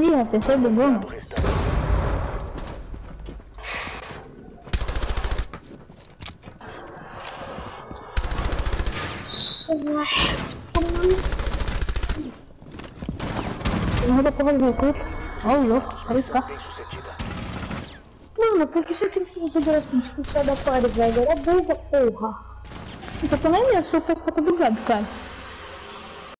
Ih, a é terceira bugou. Né? Não da porra do recruta. Ó, o louco, olha cá. Bem sucedida. Mano, por que você tem que fazer assim, Desculpa da parede, velho? Era burra, porra. Então também minha super tá tudo bugado, cara.